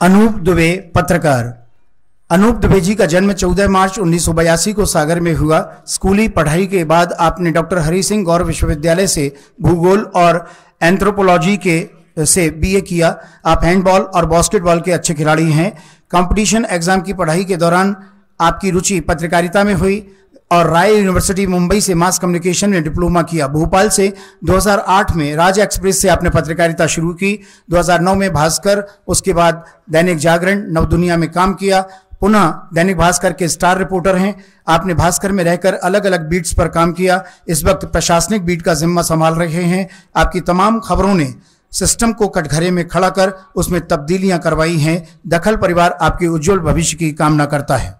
अनूप दुबे, पत्रकार। अनूप दुबे जी का जन्म 14 मार्च उन्नीस सौ बयासी को सागर में हुआ। स्कूली पढ़ाई के बाद आपने डॉक्टर हरि सिंह गौर विश्वविद्यालय से भूगोल और एंथ्रोपोलॉजी के, से बीए किया। आप हैंडबॉल और बास्केटबॉल के अच्छे खिलाड़ी हैं। कंपटीशन एग्ज़ाम की पढ़ाई के दौरान आपकी रुचि पत्रकारिता में हुई। और राय यूनिवर्सिटी मुंबई से मास कम्युनिकेशन में डिप्लोमा किया। भोपाल से 2008 में राज एक्सप्रेस से आपने पत्रकारिता शुरू की। 2009 में भास्कर, उसके बाद दैनिक जागरण, नव दुनिया में काम किया। पुनः दैनिक भास्कर के स्टार रिपोर्टर हैं। आपने भास्कर में रहकर अलग अलग बीट्स पर काम किया। इस वक्त प्रशासनिक बीट का जिम्मा संभाल रहे हैं। आपकी तमाम खबरों ने सिस्टम को कटघरे में खड़ा कर उसमें तब्दीलियाँ करवाई हैं। दखल परिवार आपके उज्जवल भविष्य की कामना करता है।